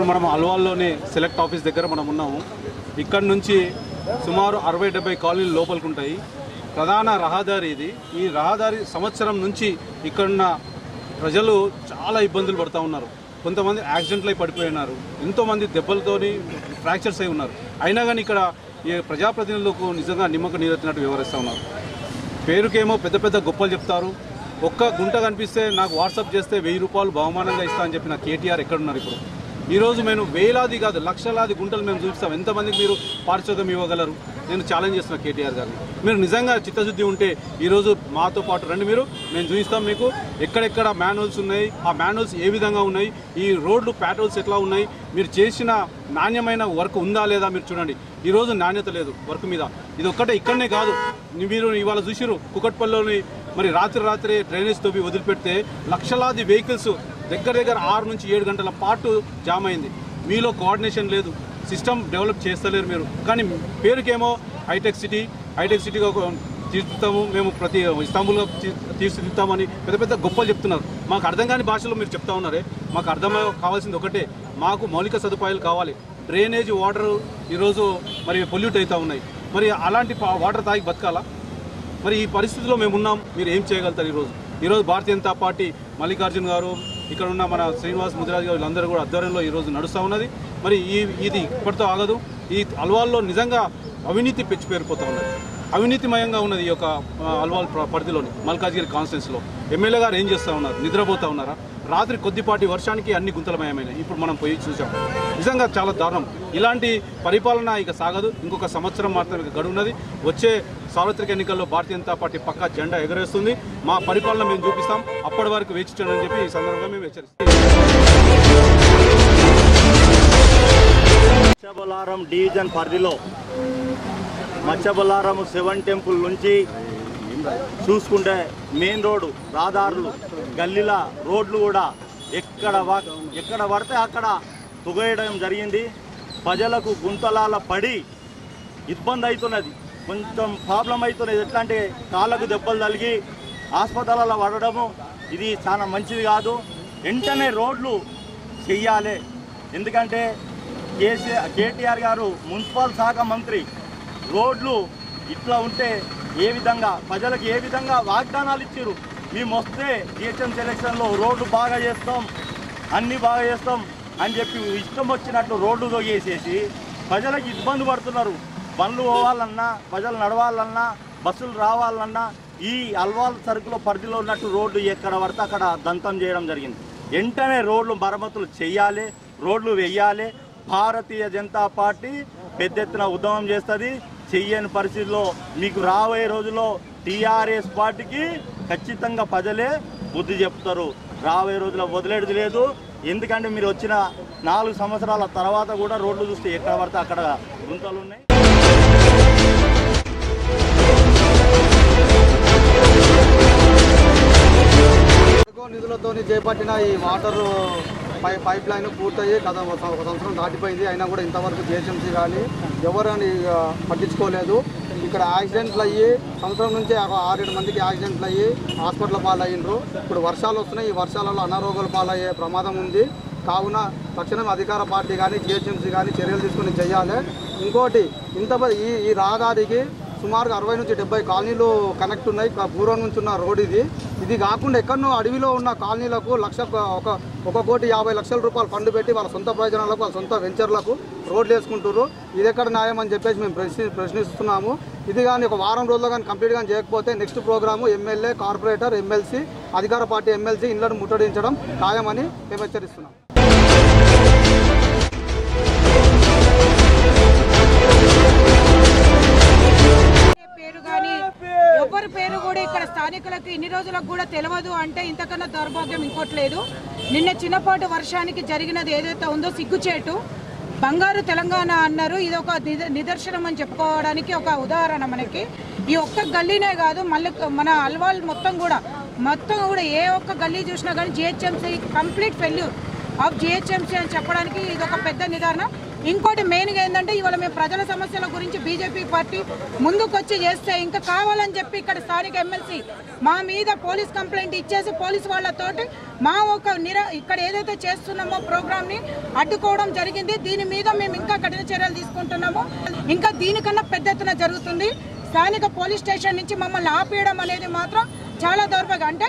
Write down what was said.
ఇప్పుడు మనం అల్వాల్లోని select office దగ్గర మనం ఉన్నాము. ఇక్కడ నుంచి సుమారు అరవై డెబ్బై కాలనీలు లోపలికి ఉంటాయి ప్రధాన రహదారి ఇది. ఈ రహదారి సంవత్సరం నుంచి ఇక్కడున్న ప్రజలు చాలా ఇబ్బందులు పడుతూ ఉన్నారు. కొంతమంది యాక్సిడెంట్లు అయి పడిపోయినారు. ఎంతోమంది దెబ్బలతోని ఫ్రాక్చర్స్ అయి ఉన్నారు. అయినా కానీ ఇక్కడ ఈ ప్రజాప్రతినిధులకు నిజంగా నిమ్మక నీరెత్తినట్టు వివరిస్తూ ఉన్నారు. పేరుకేమో పెద్ద పెద్ద గొప్పలు చెప్తారు. ఒక్క గుంట కనిపిస్తే నాకు వాట్సాప్ చేస్తే వెయ్యి రూపాయలు బహుమానంగా ఇస్తా అని చెప్పిన కేటీఆర్ ఎక్కడున్నారు ఇప్పుడు? ఈరోజు మేము వేలాది కాదు లక్షలాది గుంటలు మేము చూపిస్తాం. ఎంతమందికి మీరు పారితోషికం ఇవ్వగలరు? నేను ఛాలెంజ్ చేస్తున్నా కేటీఆర్ గారిని. మీరు నిజంగా చిత్తశుద్ధి ఉంటే ఈరోజు మాతో పాటు రండి మీరు. మేము చూపిస్తాం మీకు. ఎక్కడెక్కడ మ్యానువల్స్ ఉన్నాయి ఆ మాన్యువల్స్ ఏ విధంగా ఉన్నాయి ఈ రోడ్లు ప్యాట్రోల్స్ ఎట్లా ఉన్నాయి మీరు చేసిన నాణ్యమైన వర్క్ ఉందా లేదా మీరు చూడండి. ఈరోజు నాణ్యత లేదు వర్క్ మీద. ఇది ఒక్కటే ఇక్కడనే కాదు. మీరు ఇవాళ చూసిరు కుకట్పల్లిలోని మరి రాత్రి రాత్రి డ్రైనేజ్ తోపి వదిలిపెడితే లక్షలాది వెహికల్స్ దగ్గర దగ్గర ఆరు నుంచి ఏడు గంటల పాటు జామ్ అయింది. మీలో కోఆర్డినేషన్ లేదు. సిస్టమ్ డెవలప్ చేస్తలేరు మీరు. కానీ పేరుకేమో హైటెక్ సిటీ హైటెక్ సిటీగా తీర్చిదిద్దాము మేము ప్రతి ఇస్తాంబుల్గా తీ- తీర్చిదిద్దామని పెద్ద పెద్ద గొప్పలు చెప్తున్నారు. మాకు అర్థం కాని భాషలో మీరు చెప్తా ఉన్నారే. మాకు అర్థం కావాల్సింది ఒకటే. మాకు మౌలిక సదుపాయాలు కావాలి. డ్రైనేజ్ వాటర్ ఈరోజు మరి పొల్యూట్ అవుతూ ఉన్నాయి. మరి అలాంటి పా- వాటర్ తాగి బతకాలా? మరి ఈ పరిస్థితిలో మేము ఉన్నాం మీరు ఏం చేయగలుగుతారు ఈరోజు? ఈరోజు భారతీయ జనతా పార్టీ మల్లికార్జున్ గారు ఇక్కడ ఉన్న మన శ్రీనివాస్ ముదిరాజ్ గారు వీళ్ళందరూ కూడా ఆధ్వర్యంలో ఈరోజు నడుస్తూ ఉన్నది. మరి ఈ ఇది ఇప్పటితో ఆగదు. ఈ అల్వాల్లో నిజంగా అవినీతి పెంచి పేరిపోతూ ఉన్నది. అవినీతిమయంగా ఉన్నది ఈ యొక్క అల్వాల్ పరిధిలోని మల్కాజ్గిరి కాన్స్టిట్యున్సీలో. ఎమ్మెల్యే గారు ఏం చేస్తూ ఉన్నారు? నిద్రపోతూ ఉన్నారా? రాత్రి కొద్దిపాటి వర్షానికి అన్ని గుంతలమయమైనాయి. ఇప్పుడు మనం పోయి చూసాం. నిజంగా చాలా దారుణం. ఇలాంటి పరిపాలన ఇక సాగదు. ఇంకొక సంవత్సరం మాత్రమే గడువున్నది. వచ్చే సార్వత్రిక ఎన్నికల్లో భారతీయ జనతా పార్టీ పక్కా జెండా ఎగరేస్తుంది. మా పరిపాలన మేము చూపిస్తాం. అప్పటి వరకు వేచి చూడని చెప్పి ఈ సందర్భంగా మేము హెచ్చరిస్తాం. మత్స్యబొలారం డివిజన్ పరిధిలో మత్స్యబొలారం శివన్ టెంపుల్ నుంచి చూసుకుంటే మెయిన్ రోడ్డు రహదారులు గల్లీల రోడ్లు కూడా ఎక్కడ ఎక్కడ పడితే అక్కడ తుగేయడం జరిగింది. ప్రజలకు గుంతలాల పడి ఇబ్బంది అవుతున్నది. కొంచెం ప్రాబ్లం అవుతున్నది. ఎట్లా అంటే కాళ్ళకు దెబ్బలు తలిగి హాస్పిటల్లో పడడము ఇది చాలా మంచిది కాదు. వెంటనే రోడ్లు చెయ్యాలి. ఎందుకంటే కేసీఆర్ కేటీఆర్ గారు మున్సిపల్ శాఖ మంత్రి. రోడ్లు ఇట్లా ఉంటే ఏ విధంగా ప్రజలకు ఏ విధంగా వాగ్దానాలు ఇచ్చారు మేము వస్తే జిహెచ్ఎం సెలక్షన్లో రోడ్లు బాగా చేస్తాం అన్నీ బాగా చేస్తాం అని చెప్పి ఇష్టం వచ్చినట్లు రోడ్లు తొగేసేసి ప్రజలకు ఇబ్బంది పడుతున్నారు. బండ్లు పోవాలన్నా ప్రజలు నడవాలన్నా బస్సులు రావాలన్నా ఈ అల్వాల్ సరుకులో పరిధిలో ఉన్నట్టు రోడ్డు ఎక్కడ పడితే అక్కడ దంతం చేయడం జరిగింది. వెంటనే రోడ్లు మరమ్మతులు చేయాలి రోడ్లు వేయాలి. భారతీయ జనతా పార్టీ పెద్ద ఎత్తున ఉద్యమం చేస్తుంది. చెయ్యని పరిస్థితిలో మీకు రాబోయే రోజుల్లో టీఆర్ఎస్ పార్టీకి ఖచ్చితంగా ప్రజలే బుద్ధి చెప్తారు. రాబోయే రోజుల్లో వదిలేది లేదు. ఎందుకంటే మీరు వచ్చిన నాలుగు సంవత్సరాల తర్వాత కూడా రోడ్లు చూస్తే ఎక్కడ పడితే అక్కడ గుంతలు ఉన్నాయి. నిధులతో చేపట్టిన ఈ వాటర్ పై పైప్ లైన్ పూర్తయ్యి గత ఒక సంవత్సరం దాటిపోయింది. అయినా కూడా ఇంతవరకు జిహెచ్ఎంసీ కానీ ఎవరని పట్టించుకోలేదు. ఇక్కడ యాక్సిడెంట్లు అయ్యి సంవత్సరం నుంచి ఒక ఆరేడు మందికి యాక్సిడెంట్లు అయ్యి హాస్పిటల్ పాలయ్యిండ్రు. ఇప్పుడు వర్షాలు వస్తున్నాయి. ఈ వర్షాలలో అనారోగ్యాల పాలయ్యే ప్రమాదం ఉంది. కావున తక్షణం అధికార పార్టీ కానీ జిహెచ్ఎంసీ కానీ చర్యలు తీసుకుని చేయాలి. ఇంకోటి ఇంత ఈ ఈ రహదారికి సుమారుగా అరవై నుంచి డెబ్బై కాలనీలు కనెక్ట్ ఉన్నాయి కా- పూర్వం నుంచి ఉన్న రోడ్ ఇది. ఇది కాకుండా ఎక్కడనో అడవిలో ఉన్న కాలనీలకు లక్ష ఒక ఒక కోటి యాభై లక్షల రూపాయలు ఫండ్ పెట్టి వాళ్ళ సొంత ప్రయోజనాలకు వాళ్ళ సొంత వెంచర్లకు రోడ్లు వేసుకుంటారు ఇది ఎక్కడ న్యాయం అని చెప్పేసి మేము ప్రశ్ని ప్రశ్నిస్తున్నాము. ఇది కానీ ఒక వారం రోజుల్లో కానీ కంప్లీట్ కానీ చేయకపోతే next program MLA corporator MLC అధికార పార్టీ ఎమ్మెల్సీ ఇళ్ళను ముట్టడించడం ఖాయమని మేము హెచ్చరిస్తున్నాం. ఎవరి పేరు కూడా ఇక్కడ స్థానికులకు ఇన్ని రోజులకు కూడా తెలియదు అంటే ఇంతకన్నా దౌర్భాగ్యం ఇంకోట్లేదు నిన్న చిన్నపాటి వర్షానికి జరిగినది ఏదైతే ఉందో సిగ్గుచేటు బంగారు తెలంగాణ అన్నారు. ఇది ఒక నిద- నిదర్శనం అని చెప్పుకోవడానికి ఒక ఉదాహరణ మనకి. ఈ ఒక్క గల్లీనే కాదు మళ్ళీ మన అల్వాల్ మొత్తం కూడా మొత్తం కూడా ఏ ఒక్క గల్లీ చూసినా కానీ GHMC complete failure of GHMC అని చెప్పడానికి ఇది ఒక పెద్ద నిదానం. ఇంకోటి మెయిన్గా ఏంటంటే ఇవాళ మేము ప్రజల సమస్యల గురించి బీజేపీ పార్టీ ముందుకొచ్చి చేస్తే ఇంకా కావాలని చెప్పి ఇక్కడ స్థానిక ఎమ్మెల్సీ మా మీద పోలీస్ కంప్లైంట్ ఇచ్చేసి పోలీస్ వాళ్ళతోటి మా ఒక నిర ఇక్కడ ఏదైతే చేస్తున్నామో ప్రోగ్రామ్ని అడ్డుకోవడం జరిగింది. దీని మీద మేము ఇంకా కఠిన చర్యలు తీసుకుంటున్నాము. ఇంకా దీనికన్నా పెద్ద ఎత్తున జరుగుతుంది. స్థానిక పోలీస్ స్టేషన్ నుంచి మమ్మల్ని ఆపేయడం అనేది మాత్రం చాలా దౌర్భాగ్యం. అంటే